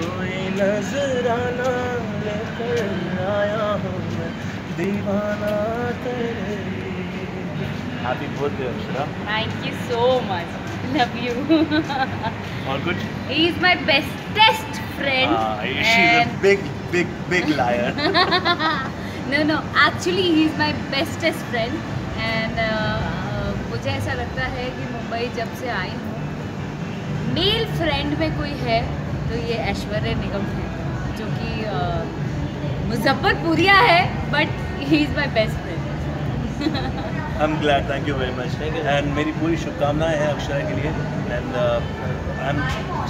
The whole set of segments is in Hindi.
कोई नजराना लेकर आया हूँ मैं दीवाना तेरे happy birthday Akshara Thank you so much. Love you. All good? he is my bestest friend. Ah, she's and... a big, big, big liar. no, no. Actually, he is my bestest friend. And uh, uh, मुझे ऐसा लगता है कि मुंबई जब से आई हूँ मेल फ्रेंड में कोई है तो ये ऐश्वर्य निगम है जो कि uh, मुजफ्फरपुरिया है but he is my best friend glad. Thank you very much. And मेरी पूरी शुभकामनाएँ हैं अक्षरा के लिए. And uh, I'm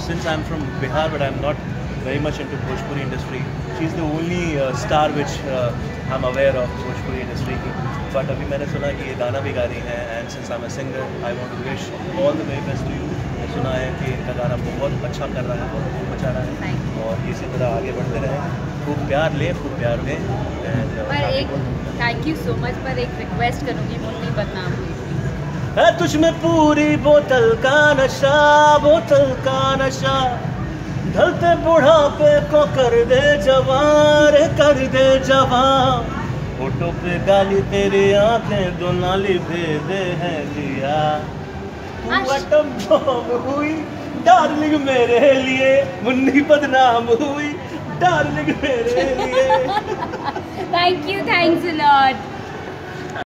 since I'm from Bihar, but I'm not very much into Bhojpuri industry. She's the only uh, star which uh, I'm aware of Bhojpuri industry की. But अभी मैंने सुना कि ये गाना भी गा रही हैं. And since I'm a singer, I want to wish all the very best to you. सुना है कि इनका गाना बहुत अच्छा कर रहा है, बहुत खूब मचा रहा है. और इसी तरह आगे बढ़ते रहें. खूब प्यार लें, खूब प्यार दें. पर एक थैंक यू सो मच पर एक रिक्वेस्ट करूँगी मुन्नी बदनाम है तुझ में पूरी बोतल का नशा बोतल का नशा। ढलते बुढ़ापे को कर दे जवान कर दे जवान। फ़ोटो पे गाली तेरी आँखें दो नाली भेदे हैं दिया तू हुई डार्लिंग मेरे लिए मुन्नी बदनाम हुई। डार्लिंग मेरे लिए। Thank you thanks a lot